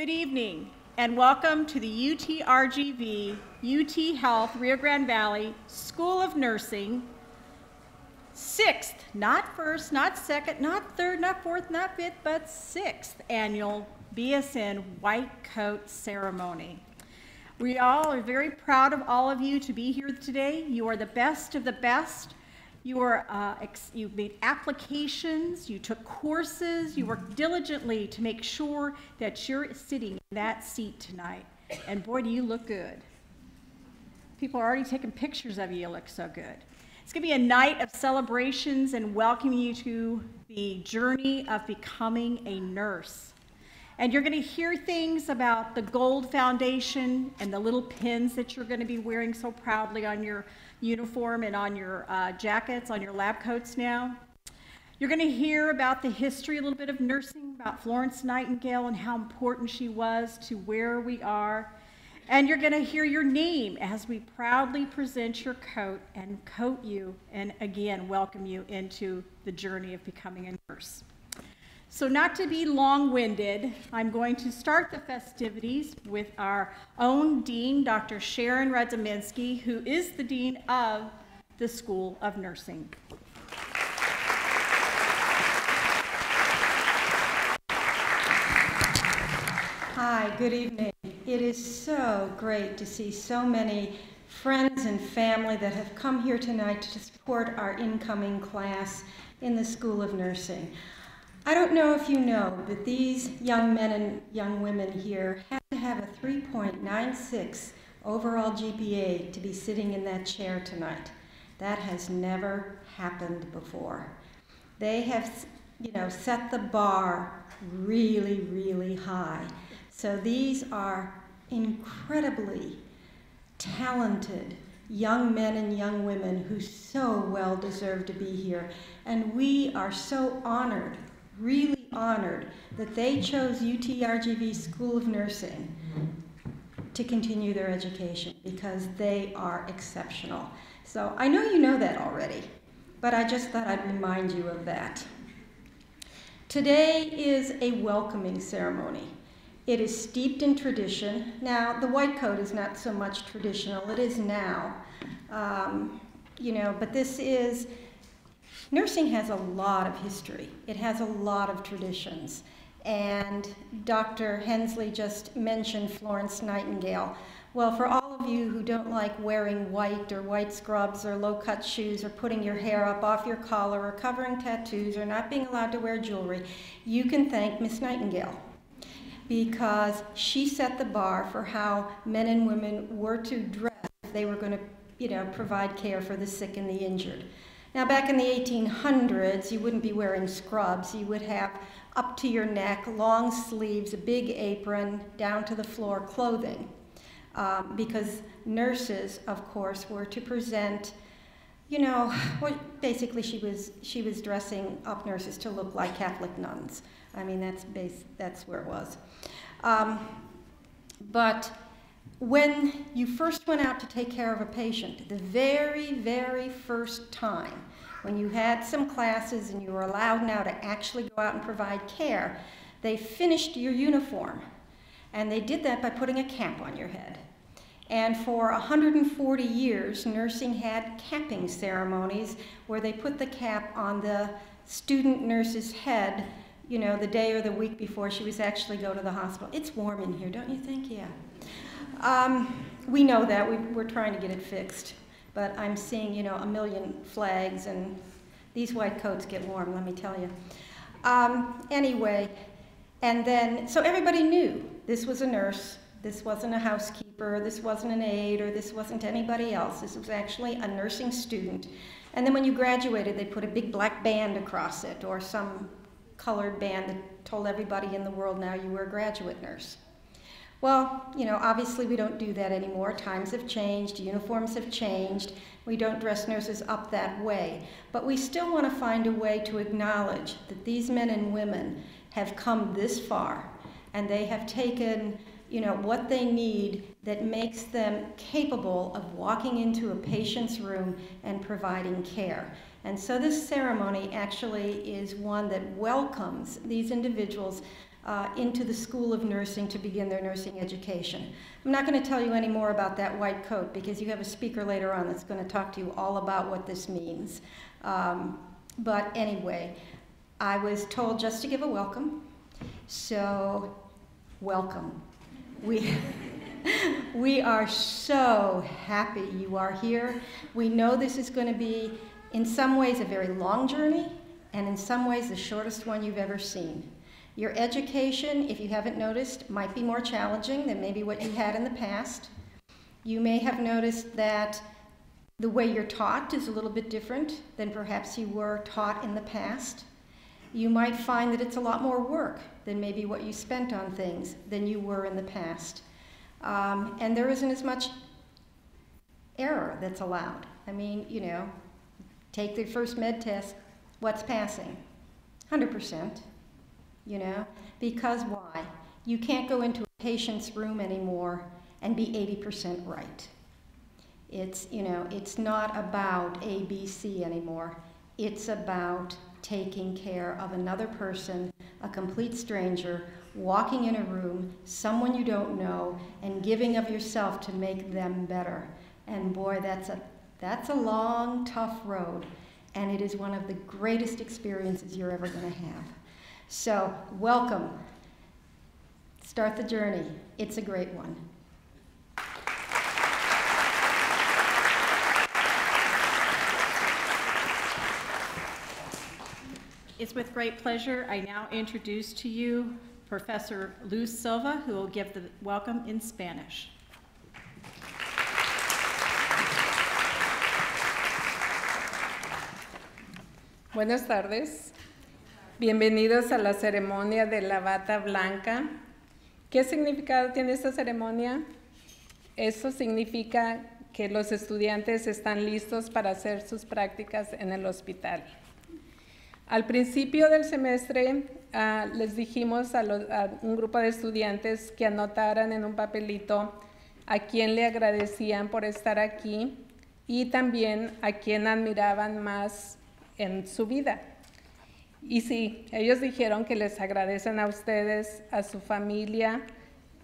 Good evening and welcome to the UTRGV UT Health Rio Grande Valley School of Nursing sixth, not first, not second, not third, not fourth, not fifth, but sixth annual BSN White Coat Ceremony. We all are very proud of all of you to be here today. You are the best of the best. You are, uh, you made applications, you took courses, you worked diligently to make sure that you're sitting in that seat tonight. And boy, do you look good. People are already taking pictures of you. You look so good. It's going to be a night of celebrations and welcoming you to the journey of becoming a nurse. And you're going to hear things about the Gold Foundation and the little pins that you're going to be wearing so proudly on your uniform and on your uh, jackets, on your lab coats now. You're going to hear about the history, a little bit of nursing, about Florence Nightingale and how important she was to where we are. And you're going to hear your name as we proudly present your coat and coat you and again welcome you into the journey of becoming a nurse. So, not to be long winded, I'm going to start the festivities with our own Dean, Dr. Sharon Radzyminski, who is the Dean of the School of Nursing. Hi, good evening. It is so great to see so many friends and family that have come here tonight to support our incoming class in the School of Nursing. I don't know if you know, but these young men and young women here have to have a 3.96 overall GPA to be sitting in that chair tonight. That has never happened before. They have, you know, set the bar really, really high. So these are incredibly talented young men and young women who so well deserve to be here. And we are so honored, really honored, that they chose UTRGV School of Nursing to continue their education because they are exceptional. So I know you know that already, but I just thought I'd remind you of that. Today is a welcoming ceremony. It is steeped in tradition. Now, the white coat is not so much traditional, it is now. Um, you know, but this is, nursing has a lot of history, it has a lot of traditions. And Dr. Hensley just mentioned Florence Nightingale. Well, for all of you who don't like wearing white or white scrubs or low cut shoes or putting your hair up off your collar or covering tattoos or not being allowed to wear jewelry, you can thank Miss Nightingale because she set the bar for how men and women were to dress if they were going to, you know, provide care for the sick and the injured. Now, back in the 1800s, you wouldn't be wearing scrubs. You would have up to your neck, long sleeves, a big apron, down to the floor clothing. Um, because nurses, of course, were to present, you know, well, basically she was, she was dressing up nurses to look like Catholic nuns. I mean, that's, base, that's where it was. Um, but when you first went out to take care of a patient, the very, very first time, when you had some classes and you were allowed now to actually go out and provide care, they finished your uniform. And they did that by putting a cap on your head. And for 140 years, nursing had capping ceremonies where they put the cap on the student nurse's head you know, the day or the week before she was actually go to the hospital. It's warm in here, don't you think? Yeah. Um, we know that. We, we're trying to get it fixed. But I'm seeing, you know, a million flags, and these white coats get warm, let me tell you. Um, anyway, and then, so everybody knew this was a nurse, this wasn't a housekeeper, this wasn't an aide, or this wasn't anybody else. This was actually a nursing student. And then when you graduated, they put a big black band across it, or some colored band that told everybody in the world now you were a graduate nurse. Well, you know, obviously we don't do that anymore. Times have changed, uniforms have changed. We don't dress nurses up that way. But we still want to find a way to acknowledge that these men and women have come this far and they have taken, you know, what they need that makes them capable of walking into a patient's room and providing care. And so this ceremony actually is one that welcomes these individuals uh, into the School of Nursing to begin their nursing education. I'm not going to tell you any more about that white coat because you have a speaker later on that's going to talk to you all about what this means. Um, but anyway, I was told just to give a welcome. So, welcome. We, we are so happy you are here. We know this is going to be, in some ways, a very long journey, and in some ways, the shortest one you've ever seen. Your education, if you haven't noticed, might be more challenging than maybe what you had in the past. You may have noticed that the way you're taught is a little bit different than perhaps you were taught in the past. You might find that it's a lot more work than maybe what you spent on things than you were in the past. Um, and there isn't as much error that's allowed. I mean, you know, take the first med test, what's passing? 100% you know? Because why? You can't go into a patient's room anymore and be 80% right. It's, you know, it's not about ABC anymore. It's about taking care of another person, a complete stranger, walking in a room, someone you don't know, and giving of yourself to make them better. And boy, that's a, that's a long, tough road. And it is one of the greatest experiences you're ever going to have. So, welcome. Start the journey. It's a great one. It's with great pleasure I now introduce to you Professor Luz Silva, who will give the welcome in Spanish. Buenas tardes. Bienvenidos a la ceremonia de la bata blanca. ¿Qué significado tiene esta ceremonia? Eso significa que los estudiantes están listos para hacer sus prácticas en el hospital. Al principio del semestre ah, les dijimos a, a, un grupo de estudiantes que anotaran en un papelito a quién le agradecían por estar aquí y también a quién admiraban más en su vida. Y sí, ellos dijeron que les agradecen a ustedes, a su familia,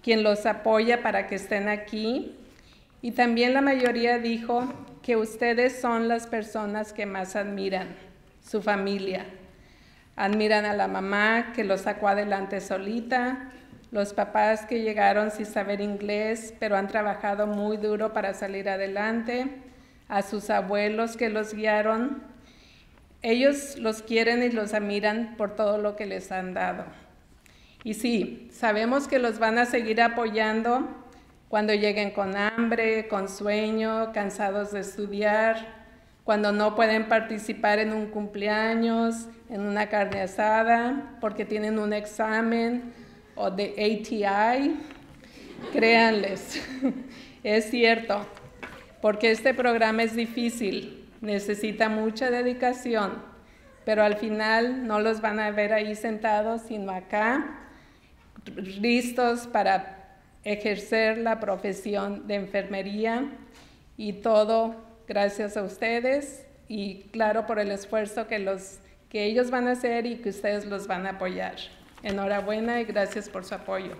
quien los apoya para que estén aquí. Y también la mayoría dijo que ustedes son las personas que más admiran, su familia. Admiran a la mamá que los sacó adelante solita, los papás que llegaron sin saber inglés, pero han trabajado muy duro para salir adelante, a sus abuelos que los guiaron, ellos los quieren y los admiran por todo lo que les han dado. Y sí, sabemos que los van a seguir apoyando cuando lleguen con hambre, con sueño, cansados de estudiar, cuando no pueden participar en un cumpleaños, en una carne asada, porque tienen un examen o de ATI. Créanles, es cierto, porque este programa es difícil, necesita mucha dedicación, pero al final no los van a ver ahí sentados, sino acá, listos para ejercer la profesión de enfermería y todo gracias a ustedes y claro por el esfuerzo que, los, que ellos van a hacer y que ustedes los van a apoyar. Enhorabuena y gracias por su apoyo.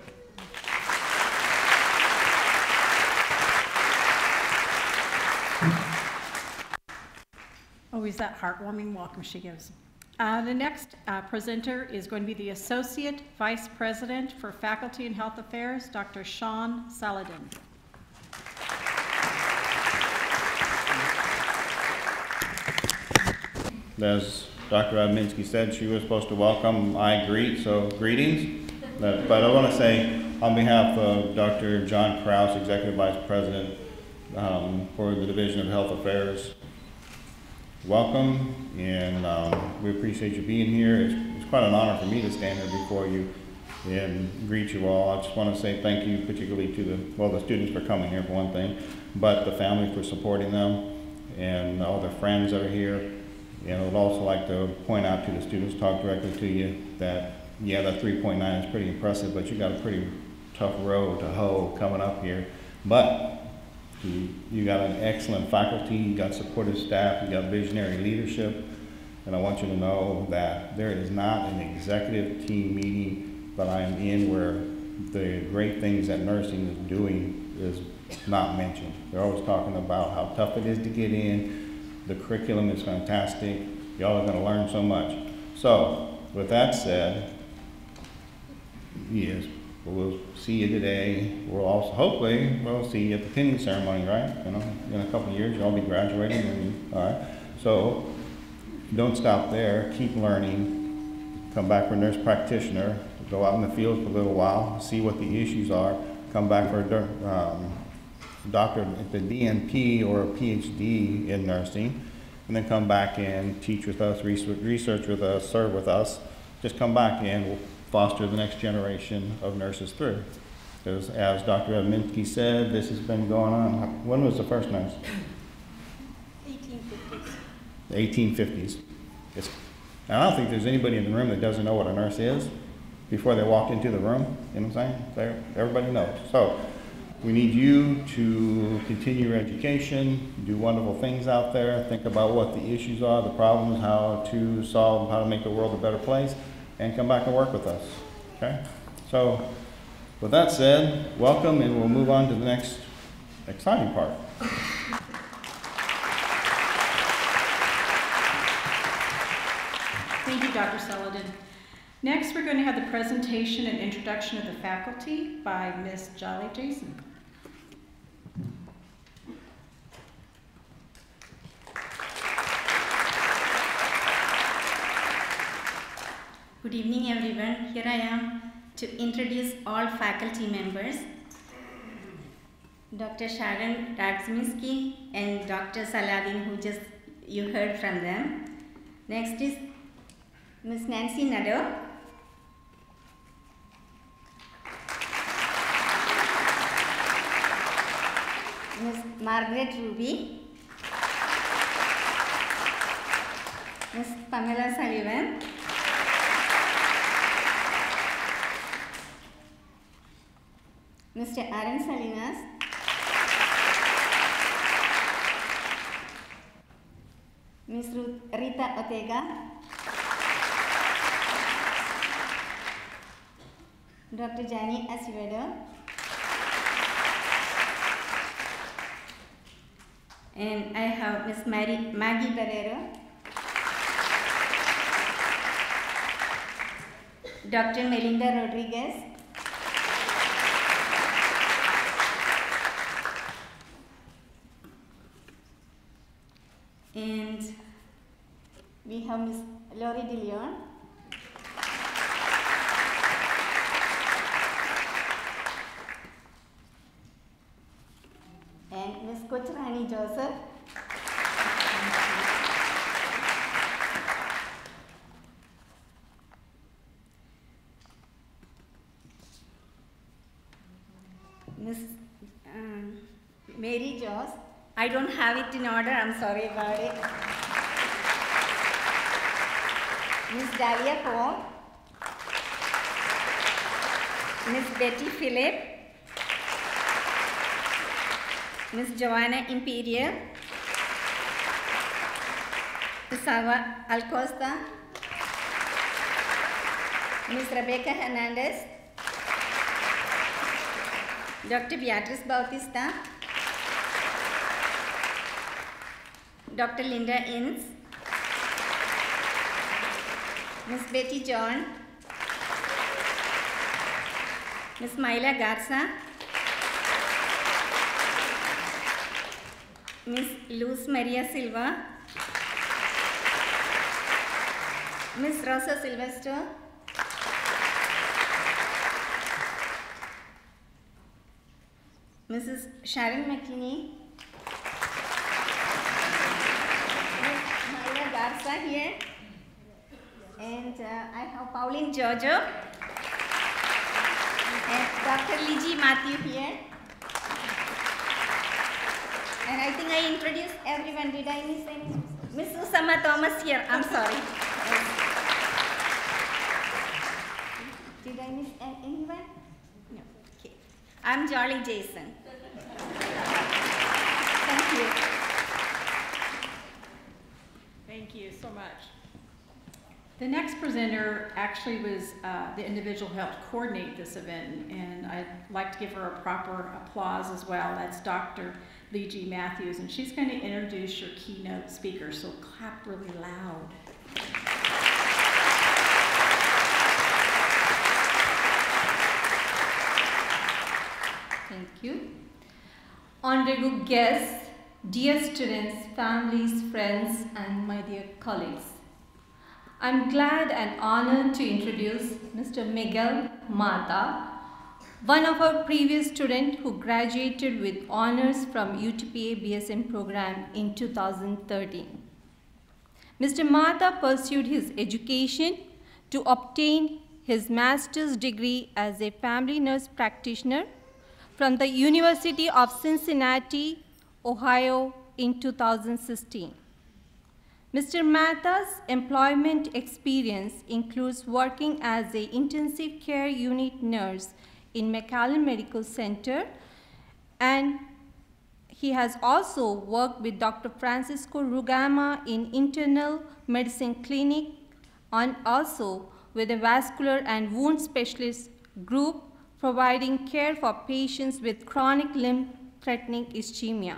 Always that heartwarming welcome she gives. Uh, the next uh, presenter is going to be the Associate Vice President for Faculty and Health Affairs, Dr. Shawn Saladin. As Dr. Radzyminski said, she was supposed to welcome, I greet, so greetings. But, I want to say, on behalf of Dr. John Krouse, Executive Vice President um, for the Division of Health Affairs, welcome, and um, we appreciate you being here. It's, it's, quite an honor for me to stand here before you and greet you all. I just want to say thank you particularly to the, well, the students for coming here for one thing, but the family for supporting them and all their friends that are here. And I would also like to point out to the students, talk directly to you, that yeah, that 3.9 is pretty impressive, but you got a pretty tough road to hoe coming up here. But you, got an excellent faculty, you got supportive staff, you got visionary leadership, and I want you to know that there is not an executive team meeting that I am in where the great things that nursing is doing is not mentioned. They're always talking about how tough it is to get in, the curriculum is fantastic, y'all are gonna learn so much. So, with that said, yes, we'll see you today. We'll also, hopefully, we'll see you at the pinning ceremony, right? You know, in a couple of years, you'll all be graduating and, all right? So, don't stop there, keep learning, come back for a nurse practitioner, go out in the field for a little while, see what the issues are, come back for a um, doctor, the DNP or a PhD in nursing, and then come back and teach with us, research with us, serve with us. Just come back and we'll foster the next generation of nurses through. Because as Dr. Radzyminski said, this has been going on, when was the first nurse? 1850s. the 1850s. It's, I don't think there's anybody in the room that doesn't know what a nurse is before they walked into the room. You know what I'm saying? They- Everybody knows. So we need you to continue your education, do wonderful things out there, think about what the issues are, the problems, how to solve, how to make the world a better place, and come back and work with us. Okay? So with that said, welcome, and we'll move on to the next exciting part. Thank you, Dr. Saladin. Next, we're going to have the presentation and introduction of the faculty by Ms. Jolly Jason. Good evening, everyone. Here I am to introduce all faculty members. Dr. Sharon Radzyminski and Dr. Saladin, who just you heard from them. Next is Ms. Nancy Nadeau. Ms. Margaret Ruby. Ms. Pamela Sullivan. Mr. Aaron Salinas. Ms. Rita Ortega. Dr. Jani Acevedo. And I have Ms. Mary, Maggie Barrero. Dr. Melinda Rodriguez. And we have Miss Lori De Leon. And Miss Kochrani Joseph. Miss um, Mary Joss. I don't have it in order, I'm sorry about it. Miss Dahlia Paul. Miss Betty Phillip. Miss Joanna Imperial. Miss Ava Alcosta. Miss Rebecca Hernandez. Dr. Beatrice Bautista. Dr. Linda Inns, Miss Betty John, Miss Myla Garza, Miss Luz Maria Silva, Miss Rosa Sylvester, Mrs. Sharon McKinney, Garza here. And uh, I have Pauline Giorgio. And Dr. Liji Matthew here. And I think I introduced everyone. Did I miss any? Miss Usama Thomas here. I'm sorry. Did I miss anyone? No. Okay. I'm Jolly Jason. Thank you. Thank so much. The next presenter actually was uh, the individual who helped coordinate this event, and I'd like to give her a proper applause as well. That's Dr. Liji Matthews, and she's going to introduce your keynote speaker, so clap really loud. Thank you. Honorable guests, dear students, families, friends, and my dear colleagues. I'm glad and honored to introduce Mr. Miguel Mata, one of our previous students who graduated with honors from UTPA BSN program in 2013. Mr. Mata pursued his education to obtain his master's degree as a family nurse practitioner from the University of Cincinnati, Ohio in 2016. Mr. Mata's employment experience includes working as an intensive care unit nurse in McAllen Medical Center and he has also worked with Dr. Francisco Rugama in internal medicine clinic and also with a vascular and wound specialist group providing care for patients with chronic limb-threatening ischemia.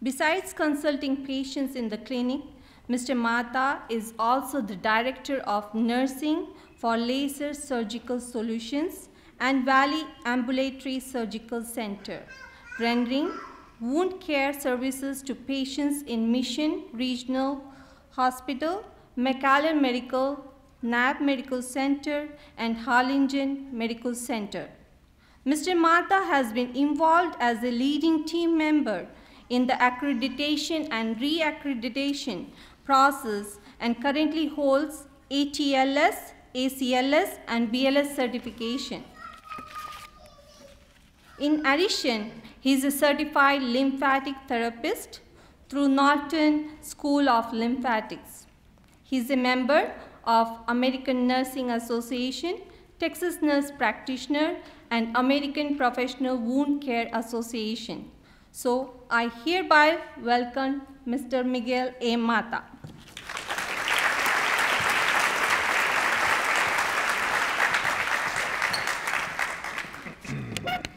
Besides consulting patients in the clinic, Mr. Mata is also the Director of Nursing for Laser Surgical Solutions and Valley Ambulatory Surgical Center, rendering wound care services to patients in Mission Regional Hospital, McAllen Medical, Knapp Medical Center, and Harlingen Medical Center. Mr. Mata has been involved as a leading team member in the accreditation and re-accreditation process and currently holds ATLS, ACLS, and BLS certification. In addition, he is a certified lymphatic therapist through Norton School of Lymphatics. He is a member of American Nursing Association, Texas Nurse Practitioner, and American Professional Wound Care Association. So I hereby welcome Mr. Miguel A. Mata.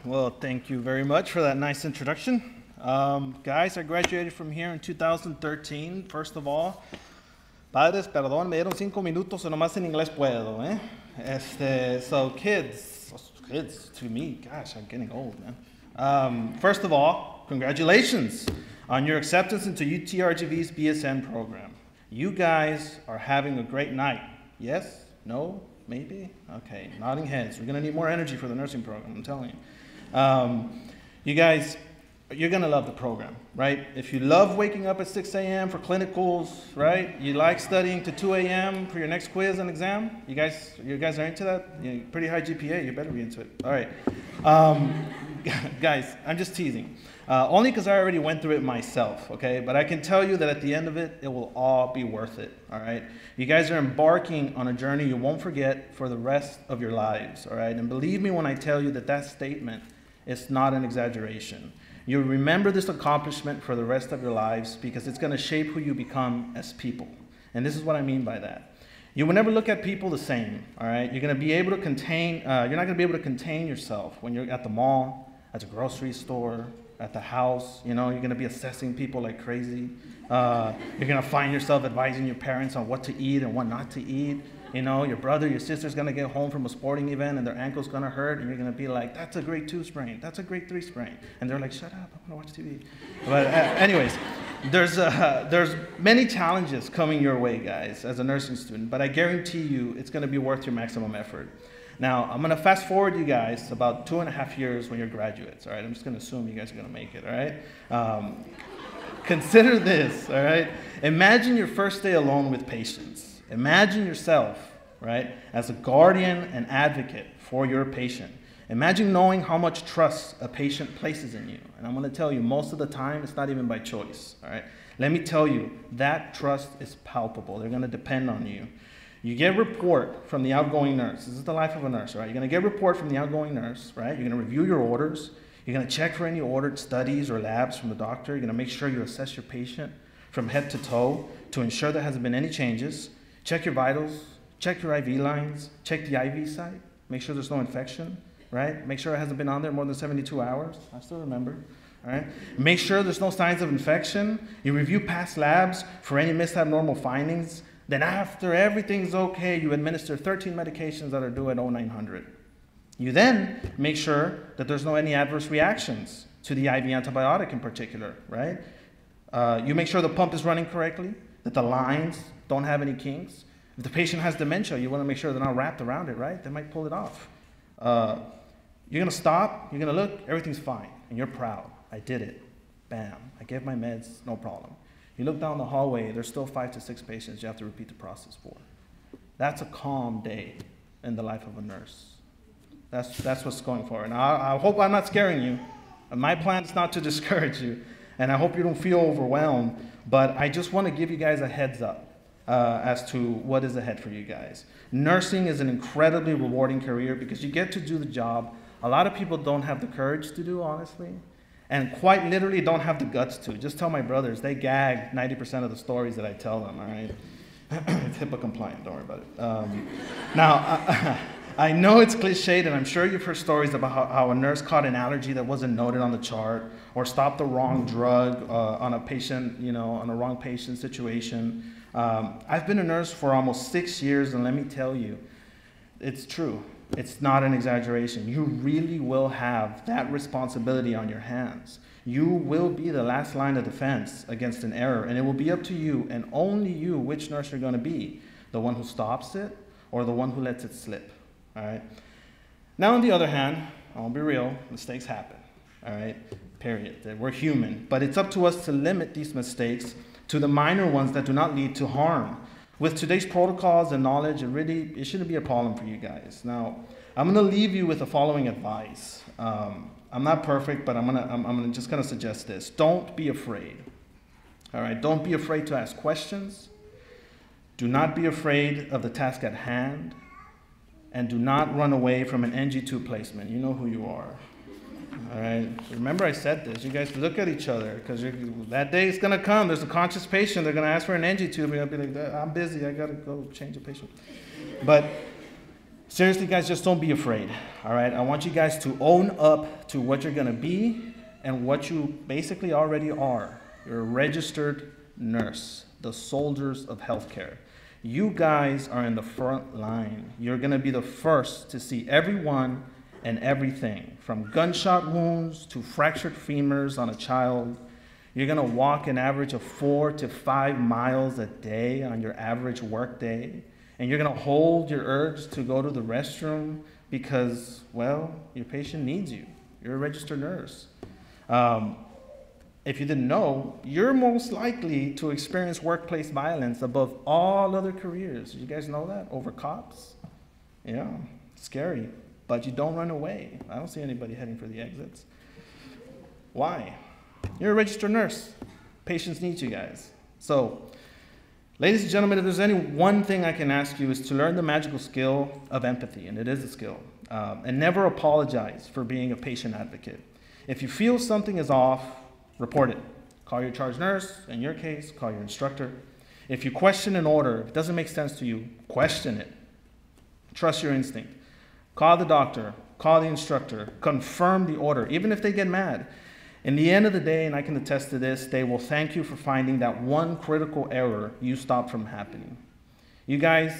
Well, thank you very much for that nice introduction. Um, guys, I graduated from here in 2013. First of all, padres, perdón, me dieron cinco minutos, nomás en inglés puedo, eh? Este, so kids, kids to me, gosh, I'm getting old, man. Um, first of all, congratulations on your acceptance into UTRGV's BSN program. You guys are having a great night. Yes? No? Maybe? Okay, nodding heads. We're going to need more energy for the nursing program, I'm telling you. Um, you guys, you're going to love the program, right? If you love waking up at 6 a.m. for clinicals, right? You like studying to 2 a.m. for your next quiz and exam. You guys, you guys are into that? You know, pretty high GPA. You better be into it. All right, um, guys. I'm just teasing. Uh, only because I already went through it myself, okay? But I can tell you that at the end of it, it will all be worth it, all right? You guys are embarking on a journey you won't forget for the rest of your lives, all right? And believe me when I tell you that that statement is not an exaggeration. You'll remember this accomplishment for the rest of your lives because it's going to shape who you become as people. And this is what I mean by that. You will never look at people the same, all right? You're going to be able to contain, uh, you're not going to be able to contain yourself when you're at the mall, at the grocery store, at the house. You know, you're going to be assessing people like crazy. Uh, you're going to find yourself advising your parents on what to eat and what not to eat. You know, your brother, your sister's going to get home from a sporting event and their ankle's going to hurt, and you're going to be like, that's a grade two sprain. That's a grade three sprain. And they're like, shut up, I want to watch TV. But, uh, anyways, there's, uh, there's many challenges coming your way, guys, as a nursing student, but I guarantee you it's going to be worth your maximum effort. Now, I'm going to fast forward you guys about two and a half years when you're graduates, all right? I'm just going to assume you guys are going to make it, all right? Um, consider this, all right? Imagine your first day alone with patients. Imagine yourself, right, as a guardian and advocate for your patient. Imagine knowing how much trust a patient places in you. And I'm going to tell you, most of the time, it's not even by choice, all right? Let me tell you, that trust is palpable. They're going to depend on you. You get report from the outgoing nurse. This is the life of a nurse, right? You're going to get report from the outgoing nurse, right? You're going to review your orders. You're going to check for any ordered studies or labs from the doctor. You're going to make sure you assess your patient from head to toe to ensure there hasn't been any changes. check your vitals, check your IV lines, check the IV site, make sure there's no infection, right? Make sure it hasn't been on there more than 72 hours. I still remember. All right. Make sure there's no signs of infection. You review past labs for any missed abnormal findings. Then, after everything's okay, you administer 13 medications that are due at 0900. You then make sure that there's no any adverse reactions to the IV antibiotic in particular, right? Uh, you make sure the pump is running correctly, that the lines don't have any kinks. If the patient has dementia, you want to make sure they're not wrapped around it, right? They might pull it off. Uh, you're going to stop, you're going to look, everything's fine, and you're proud. I did it. Bam. I gave my meds, no problem. You look down the hallway, there's still five to six patients you have to repeat the process for. That's a calm day in the life of a nurse. That's, that's what's going for. And I, I hope I'm not scaring you. My plan is not to discourage you, and I hope you don't feel overwhelmed, but I just want to give you guys a heads up uh, as to what is ahead for you guys. Nursing is an incredibly rewarding career because you get to do the job a lot of people don't have the courage to do, honestly and quite literally don't have the guts to. Just tell my brothers, they gag 90% of the stories that I tell them, all right? it's HIPAA compliant, don't worry about it. Um, now, I, I, know it's cliched, and I'm sure you've heard stories about how, how, a nurse caught an allergy that wasn't noted on the chart, or stopped the wrong drug uh, on a patient, you know, on a wrong patient situation. Um, I've been a nurse for almost six years, and let me tell you, it's true. It's not an exaggeration. You really will have that responsibility on your hands. You will be the last line of defense against an error, and it will be up to you and only you which nurse you're going to be the one who stops it or the one who lets it slip. All right? Now, on the other hand, I'll be real, mistakes happen. All right? Period. We're human. But it's up to us to limit these mistakes to the minor ones that do not lead to harm with today's protocols and knowledge, it really it shouldn't be a problem for you guys. Now, I'm going to leave you with the following advice. Um, I'm not perfect, but I'm gonna I'm, I'm gonna just gonna suggest this. Don't be afraid. All right, don't be afraid to ask questions. Do not be afraid of the task at hand, and do not run away from an NG tube placement. You know who you are. All right. Remember, I said this. You guys look at each other because that day is going to come. There's a conscious patient. They're going to ask for an NG tube. You're to be like, I'm busy. I got to go change a patient. But seriously, guys, just don't be afraid. All right. I want you guys to own up to what you're going to be and what you basically already are. You're a registered nurse, the soldiers of healthcare. You guys are in the front line. You're going to be the first to see everyone and everything from gunshot wounds to fractured femurs on a child. You're going to walk an average of four to five miles a day on your average work day. And you're going to hold your urge to go to the restroom because, well, your patient needs you. You're a registered nurse. Um, if you didn't know, you're most likely to experience workplace violence above all other careers. You guys know that? Over cops? Yeah, scary but you don't run away. I don't see anybody heading for the exits. Why? You're a registered nurse. Patients need you guys. So, ladies and gentlemen, if there's any one thing I can ask you is to learn the magical skill of empathy, and it is a skill. Um, and never apologize for being a patient advocate. If you feel something is off, report it. Call your charge nurse. In your case, call your instructor. If you question an order, if it doesn't make sense to you, question it. Trust your instinct. Call the doctor, call the instructor, confirm the order, even if they get mad. In the end of the day, and I can attest to this, they will thank you for finding that one critical error you stopped from happening. You guys,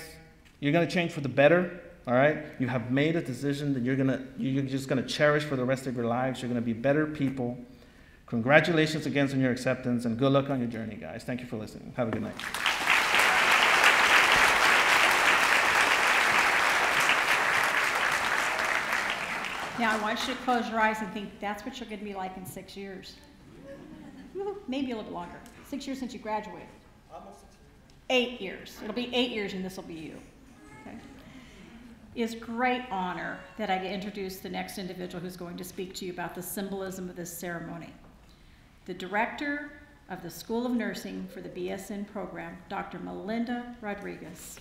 you're going to change for the better, all right? You have made a decision that you're, gonna, you're just going to cherish for the rest of your lives. You're going to be better people. Congratulations again on your acceptance, and good luck on your journey, guys. Thank you for listening. Have a good night. Now, I want you to close your eyes and think that's what you're going to be like in six years. Maybe a little bit longer. Six years since you graduated. Eight years. It'll be eight years, and this will be you. Okay. It's great honor that I get introduce the next individual who's going to speak to you about the symbolism of this ceremony. The director of the School of Nursing for the BSN program, Dr. Melinda Rodriguez.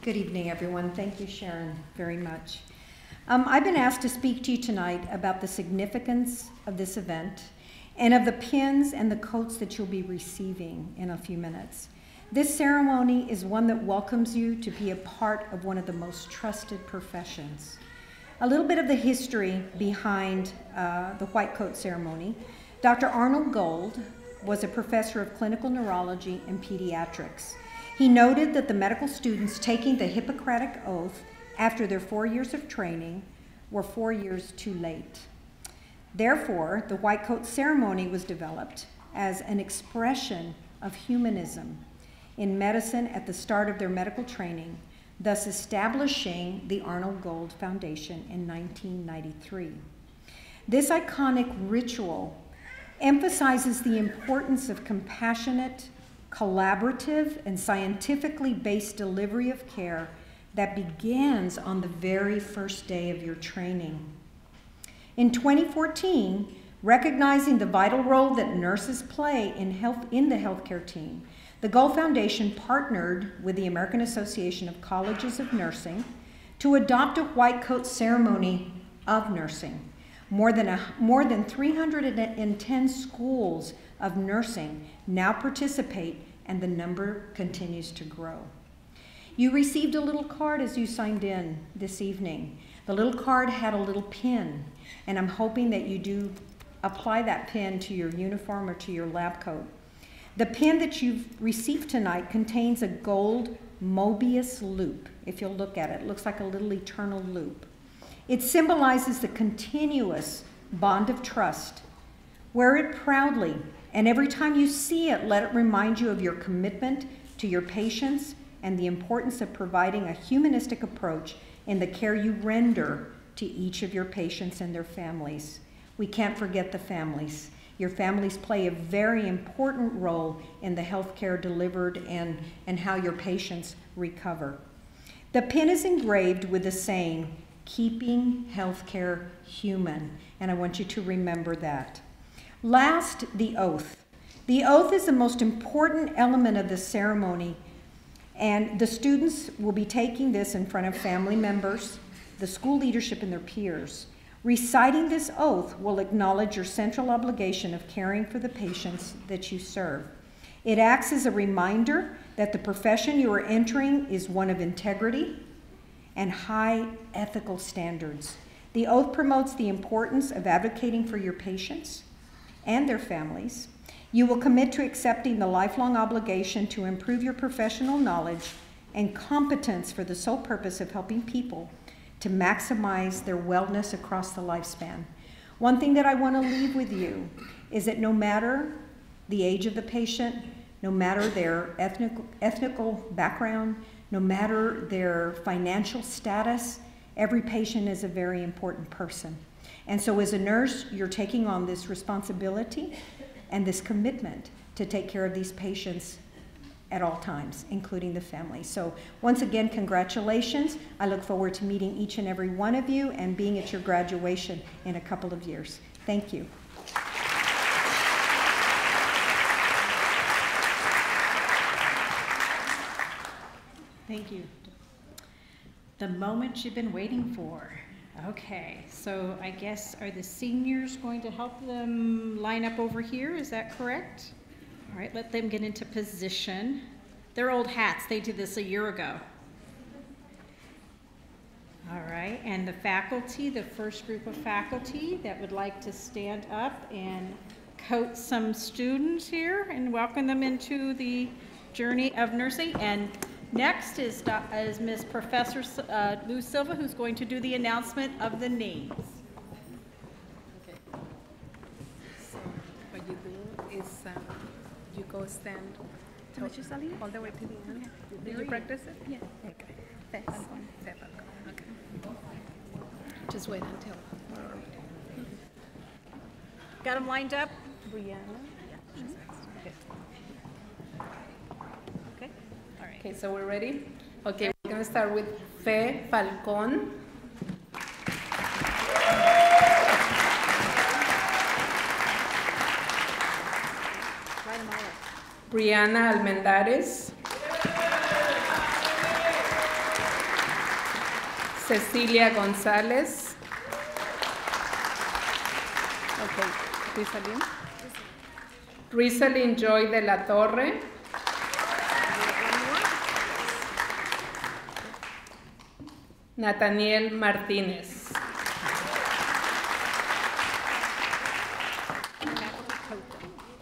Good evening, everyone. Thank you, Sharon, very much. Um, I've been asked to speak to you tonight about the significance of this event and of the pins and the coats that you'll be receiving in a few minutes. This ceremony is one that welcomes you to be a part of one of the most trusted professions. A little bit of the history behind uh, the white coat ceremony. Dr. Arnold Gold was a professor of clinical neurology and pediatrics. He noted that the medical students taking the Hippocratic Oath after their four years of training were four years too late. Therefore, the white coat ceremony was developed as an expression of humanism in medicine at the start of their medical training, thus establishing the Arnold Gold Foundation in 1993. This iconic ritual emphasizes the importance of compassionate, collaborative, and scientifically based delivery of care that begins on the very first day of your training. In 2014, recognizing the vital role that nurses play in, health, in the healthcare team, the Gold Foundation partnered with the American Association of Colleges of Nursing to adopt a white coat ceremony of nursing. More than, a, more than 310 schools of nursing now participate, and the number continues to grow. You received a little card as you signed in this evening. The little card had a little pin, and I'm hoping that you do apply that pin to your uniform or to your lab coat. The pin that you've received tonight contains a gold Mobius loop. If you'll look at it, it looks like a little eternal loop. It symbolizes the continuous bond of trust. Wear it proudly, and every time you see it, let it remind you of your commitment to your patients and the importance of providing a humanistic approach in the care you render to each of your patients and their families. We can't forget the families. Your families play a very important role in the health care delivered and, and how your patients recover. The pin is engraved with the saying, keeping healthcare human. And I want you to remember that. Last, the oath. The oath is the most important element of the ceremony, and the students will be taking this in front of family members, the school leadership, and their peers. Reciting this oath will acknowledge your central obligation of caring for the patients that you serve. It acts as a reminder that the profession you are entering is one of integrity, and high ethical standards. The oath promotes the importance of advocating for your patients and their families. You will commit to accepting the lifelong obligation to improve your professional knowledge and competence for the sole purpose of helping people to maximize their wellness across the lifespan. One thing that I want to leave with you is that no matter the age of the patient, no matter their ethnic, ethnical background, no matter their financial status, every patient is a very important person. And so, as a nurse, you're taking on this responsibility and this commitment to take care of these patients at all times, including the family. So, once again, congratulations. I look forward to meeting each and every one of you and being at your graduation in a couple of years. Thank you. Thank you. The moment you've been waiting for. Okay, so I guess are the seniors going to help them line up over here? Is that correct? All right, let them get into position. They're old hats. They did this a year ago. All right, and the faculty, the first group of faculty that would like to stand up and coat some students here and welcome them into the journey of nursing. And Next is, is Ms. Professor uh, Luz Silva, who's going to do the announcement of the names. Okay. So what you do is uh, you go stand all the way to the end. Did you practice it? Yeah. Okay. Step balcón. Step balcón. Okay. Just wait until we're all ready. Got them lined up? Brianna? Okay, so we're ready? Okay, we're going to start with Fe Falcón. Brianna Almendares. Cecilia González. Okay, Rizalín. Rizalín Joy de la Torre. Nathaniel Martínez.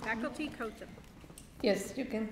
Faculty. Yes, you can.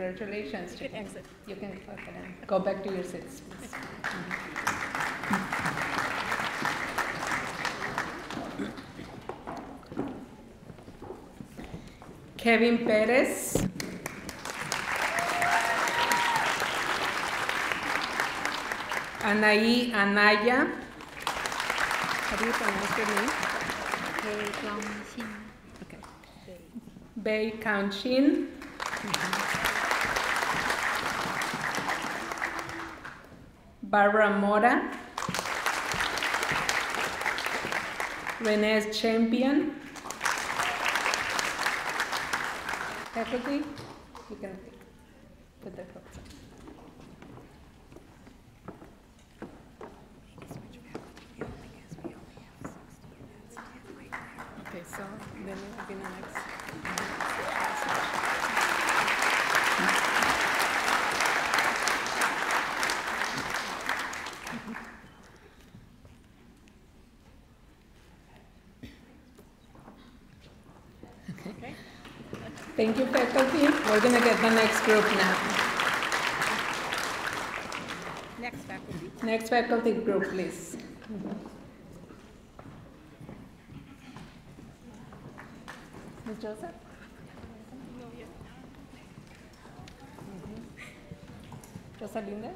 Congratulations. You can exit. You can go ahead go back to your seats, please. Kevin Perez. Anaí Anaya. How do you pronounce your name? Okay. Bei Kaunchin. Barbara Mora. Renee Champion. Faculty, you can put the quotes. Okay, so then it will be the next. Thank you, faculty. We're gonna get the next group now. Next faculty. Next faculty group, please. Ms. Joseph? Rosalinda?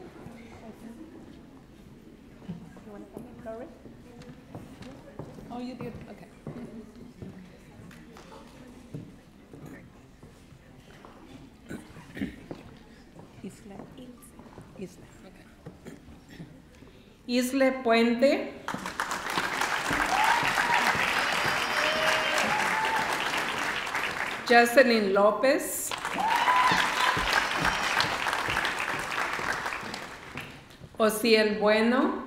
Isle Puente. Jocelyn López. Osiel Bueno.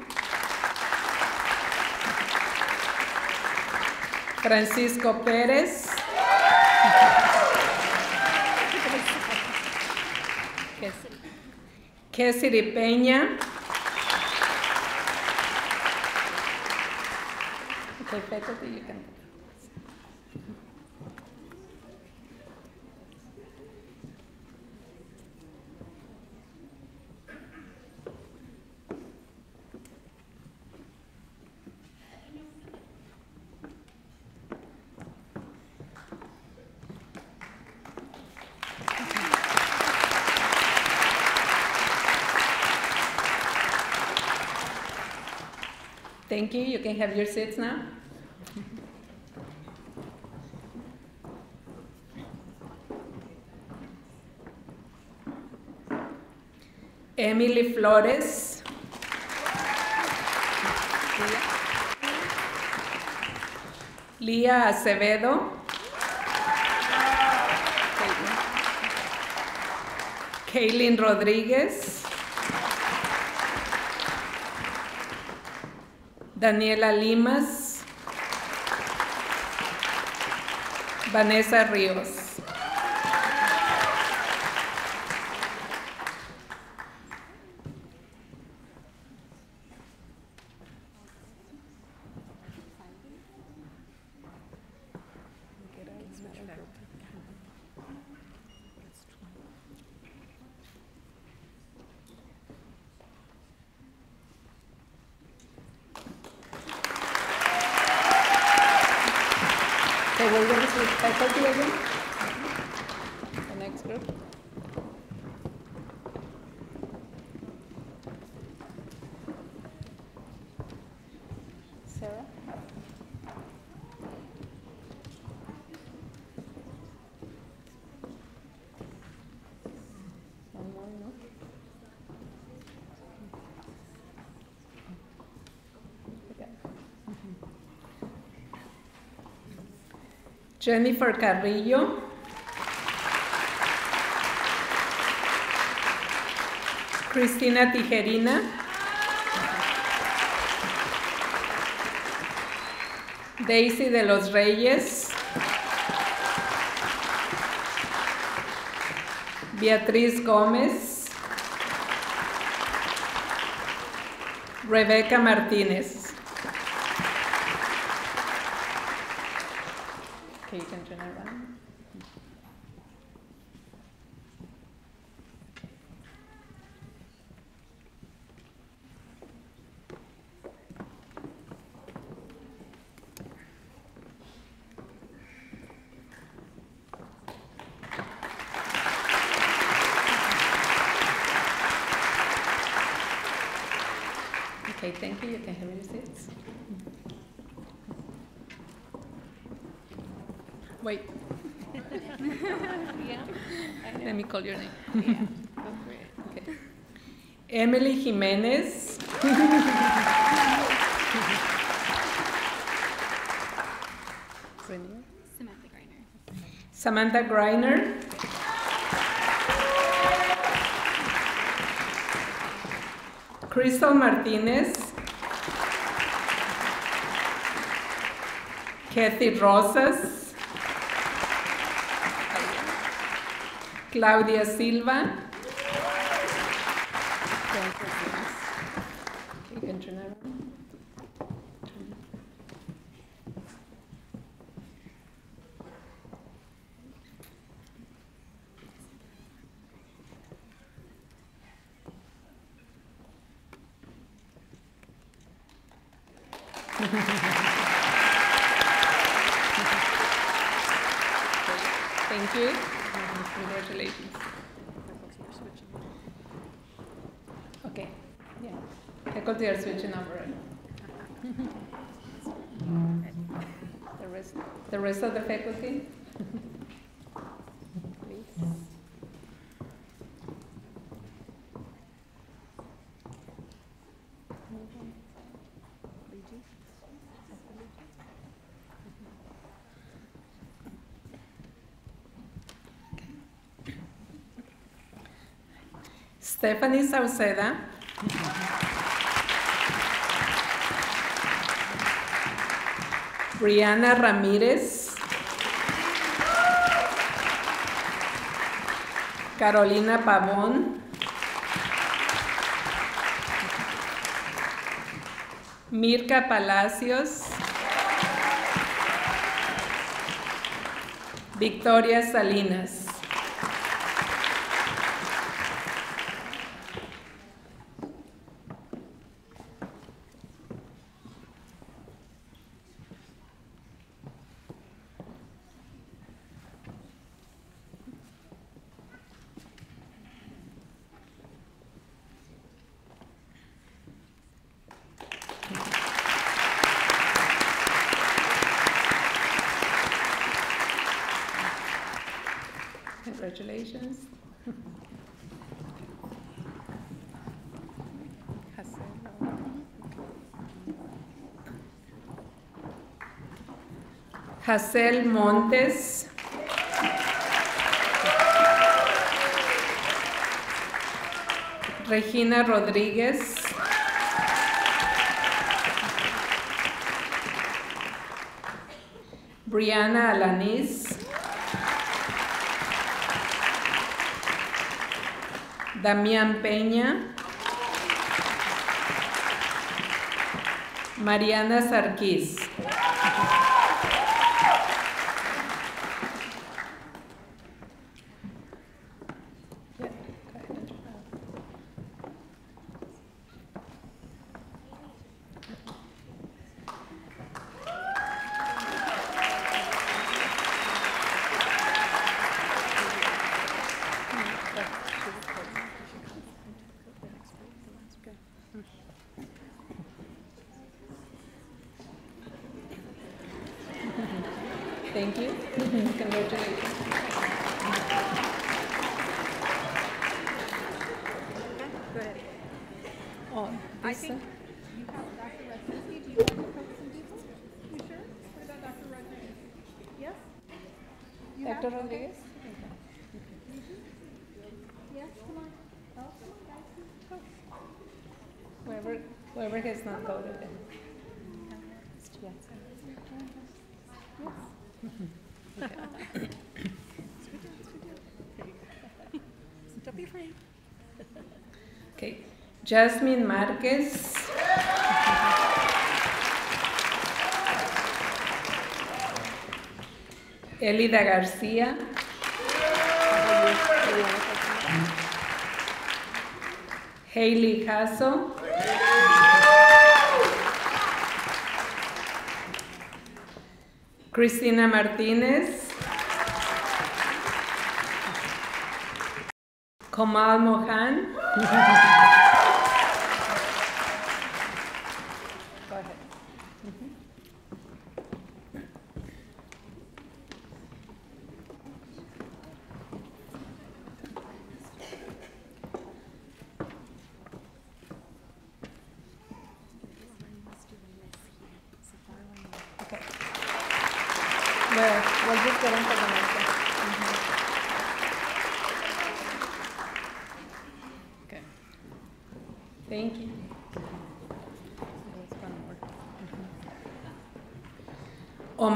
Francisco Pérez. Kesiri Peña. You can. Thank you. You can have your seats now. Emily Flores. Lía Acevedo. Kaylin Rodríguez. Daniela Limas. Vanessa Ríos. Okay, we're going to switch faculty again. The next group. Sarah? Jennifer Carrillo. Cristina Tijerina. Daisy de los Reyes. Beatriz Gómez. Rebeca Martínez. Okay, you can turn around. Okay, thank you. You can have your seats. Wait. Let me call your name. Okay. Emily Jimenez. Samantha Greiner. Samantha Greiner. Crystal Martinez. Kathy Rosas. Claudia Silva. Thank you. Congratulations. Okay, yeah. Faculty are switching over. The rest, the rest of the faculty? Stephanie Sauceda. Brianna Ramírez. Carolina Pavón. Mirka Palacios. Victoria Salinas. Hazel Montes. Regina Rodríguez. Brianna Alanis. Damián Peña. Mariana Sarquís. Jasmine Marquez. Elida García. Hailey Hasso. Cristina Martínez. Kamal Mohan.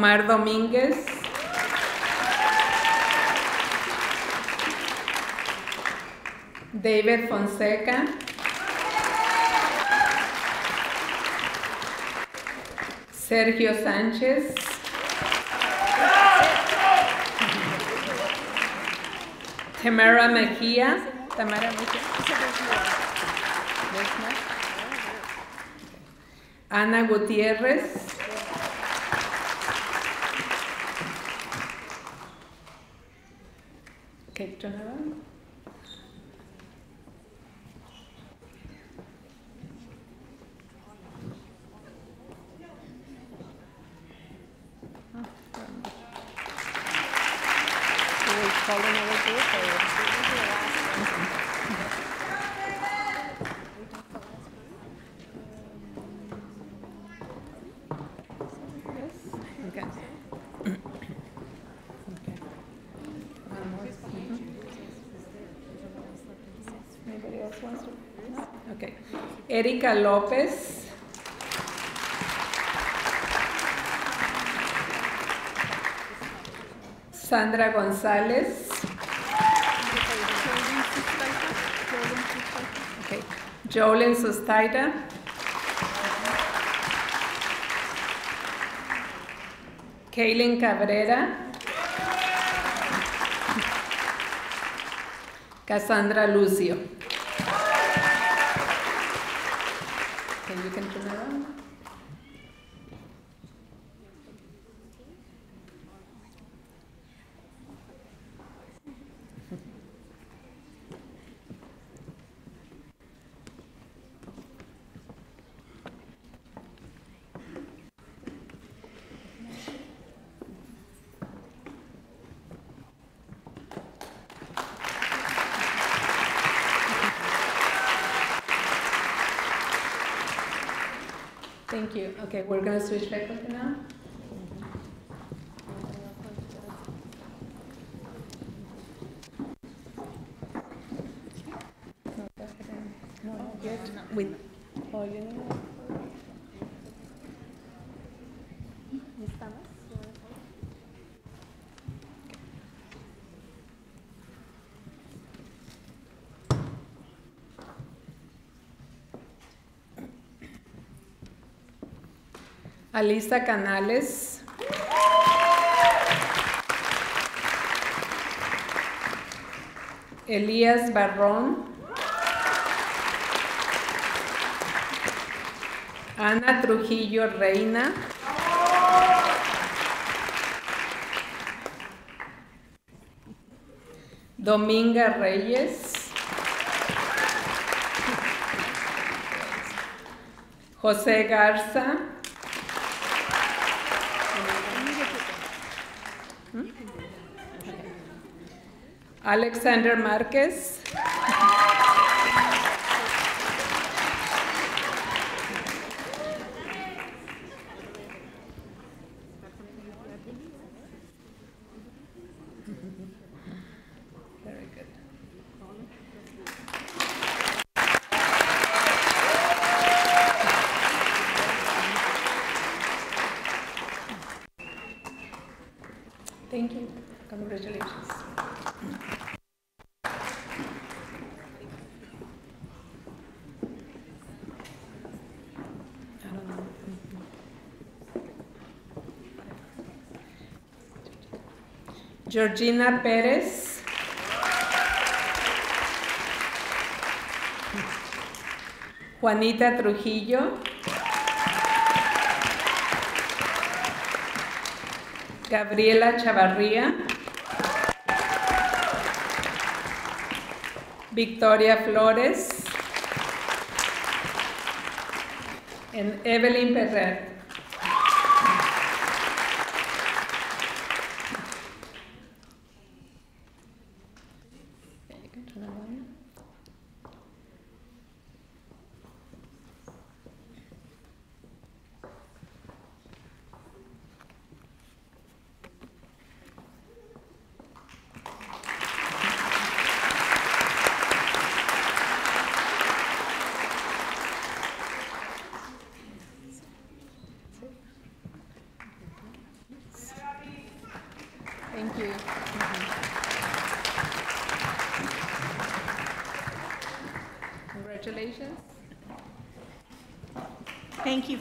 Omar Domínguez. David Fonseca. Sergio Sánchez. Tamara Mejía. Tamara Mejía. Ana Gutiérrez. Okay, turn around. Okay. Okay. One more. Anybody else wants to? No? Okay. Erika Lopez. Sandra González. Okay. Jolene Sustaita. Kaylin Cabrera. Cassandra Lucio. Thank you. Okay, we're gonna switch back faculty now. Alisa Canales. Elías Barrón. Ana Trujillo Reina. Dominga Reyes. José Garza. Alexander Márquez. Georgina Pérez. Juanita Trujillo. Gabriela Chavarría. Victoria Flores. Evelyn Perret.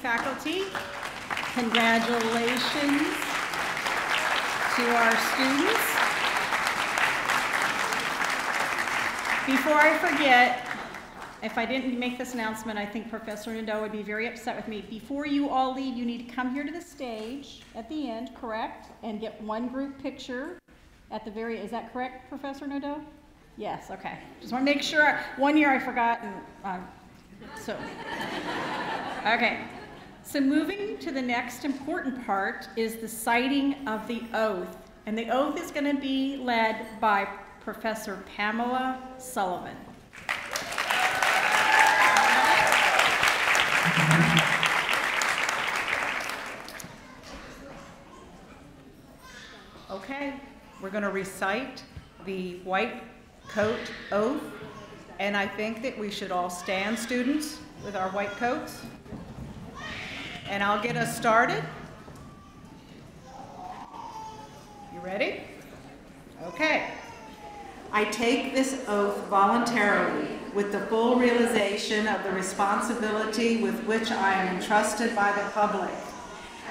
Faculty. Congratulations to our students. Before I forget, if I didn't make this announcement, I think Professor Nadeau would be very upset with me. Before you all leave, you need to come here to the stage at the end, correct? And get one group picture at the very, is that correct, Professor Nadeau? Yes, okay. Just want to make sure. One year I forgot, and um, so. Okay. So moving to the next important part is the citing of the oath. And the oath is going to be led by Professor Pamela Sullivan. Okay, we're going to recite the white coat oath, and I think that we should all stand, students, with our white coats. And I'll get us started. You ready? Okay. I take this oath voluntarily with the full realization of the responsibility with which I am entrusted by the public.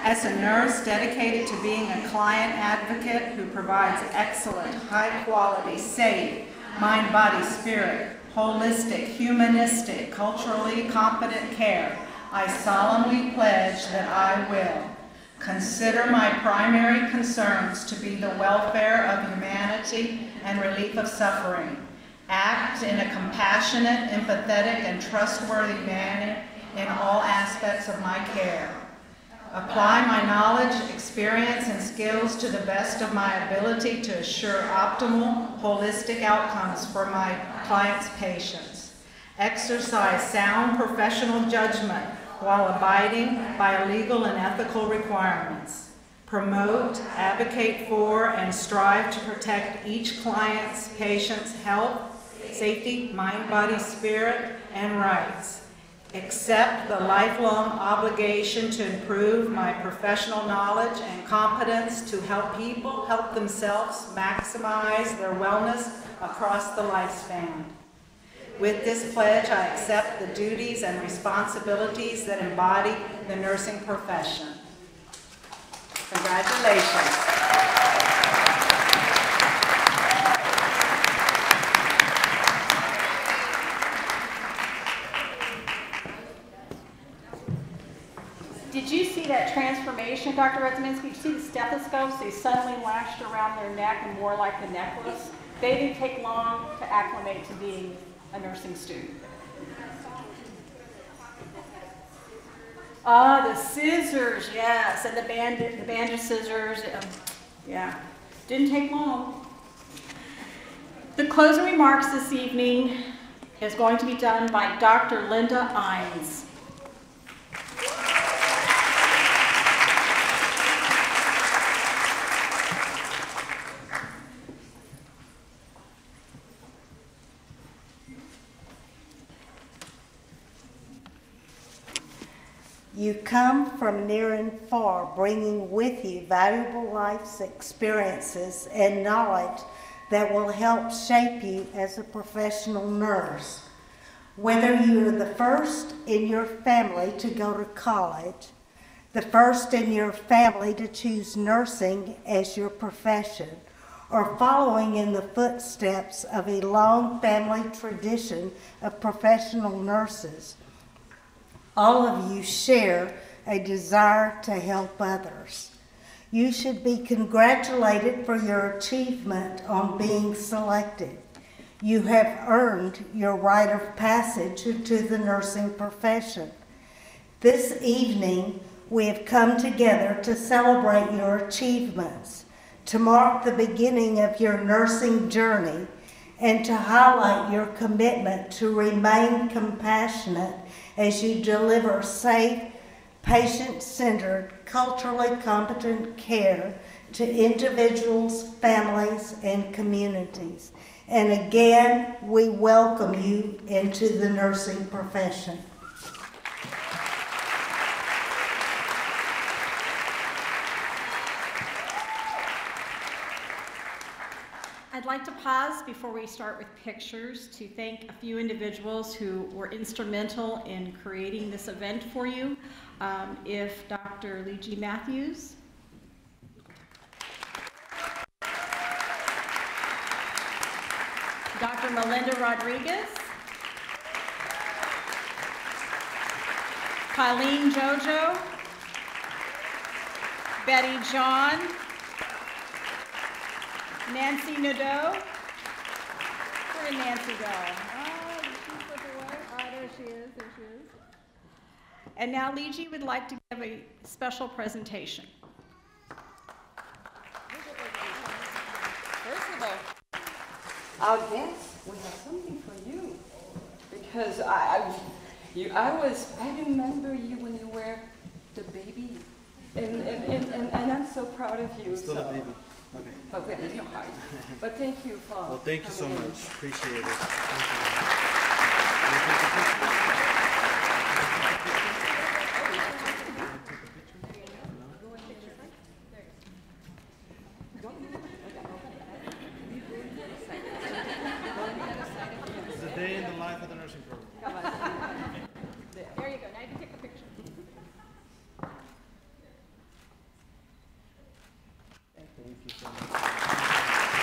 As a nurse dedicated to being a client advocate who provides excellent, high-quality, safe, mind, body, spirit, holistic, humanistic, culturally competent care, I solemnly pledge that I will consider my primary concerns to be the welfare of humanity and relief of suffering, act in a compassionate, empathetic, and trustworthy manner in all aspects of my care, apply my knowledge, experience, and skills to the best of my ability to assure optimal, holistic outcomes for my clients' patients, exercise sound professional judgment while abiding by legal and ethical requirements, promote, advocate for, and strive to protect each client's patient's health, safety, mind, body, spirit, and rights, accept the lifelong obligation to improve my professional knowledge and competence to help people help themselves maximize their wellness across the lifespan. With this pledge, I accept the duties and responsibilities that embody the nursing profession. Congratulations. Did you see that transformation, Dr. Radzyminski? Did you see the stethoscopes? They suddenly lashed around their neck and more like a necklace. They didn't take long to acclimate to being a nursing student. Ah, the scissors, yes, and the bandage, the bandage scissors, um, yeah, didn't take long. The closing remarks this evening is going to be done by Dr. Linda Ines. You come from near and far, bringing with you valuable life's experiences and knowledge that will help shape you as a professional nurse. Whether you're the first in your family to go to college, the first in your family to choose nursing as your profession, or following in the footsteps of a long family tradition of professional nurses, all of you share a desire to help others. You should be congratulated for your achievement on being selected. You have earned your rite of passage into the nursing profession. This evening, we have come together to celebrate your achievements, to mark the beginning of your nursing journey, and to highlight your commitment to remain compassionate as you deliver safe, patient centered, culturally competent care to individuals, families, and communities. And again, we welcome you into the nursing profession. I'd like to pause before we start with pictures to thank a few individuals who were instrumental in creating this event for you. Um, if Dr. Liji Matthews. Dr. Melinda Rodriguez. Colleen Jojo. Betty John. Nancy Nadeau. Where did Nancy go? Oh, did she slip away? Oh, there she is, there she is. And now Liji would like to give a special presentation. First of all, I guess we have something for you. Because I, I, you, I was, I remember you when you were the baby. And, and, and, and, and I'm so proud of you. Still so. a baby. Okay. But, we- you know, I- but thank you for. Well, thank you so in. much. Appreciate it. Thank you. It's a day in the life of the nursing program. There you go, now you can take a picture. Thank you so much.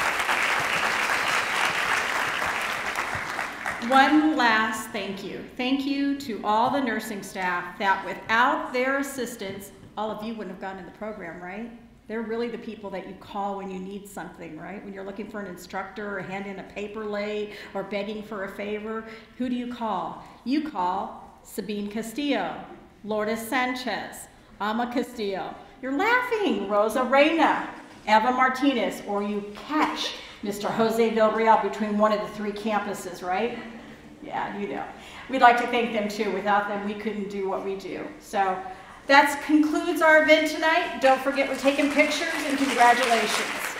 One last thank you. Thank you to all the nursing staff that without their assistance, all of you wouldn't have gone in the program, right? They're really the people that you call when you need something, right? When you're looking for an instructor or hand in a paper late or begging for a favor, who do you call? You call Sabine Castillo, Lourdes Sanchez, Ama Castillo. You're laughing, Rosa Reyna, Eva Martinez, or you catch Mr. Jose Del Villarreal between one of the three campuses, right? Yeah, you know. We'd like to thank them too. Without them, we couldn't do what we do. So that concludes our event tonight. Don't forget we're taking pictures and congratulations.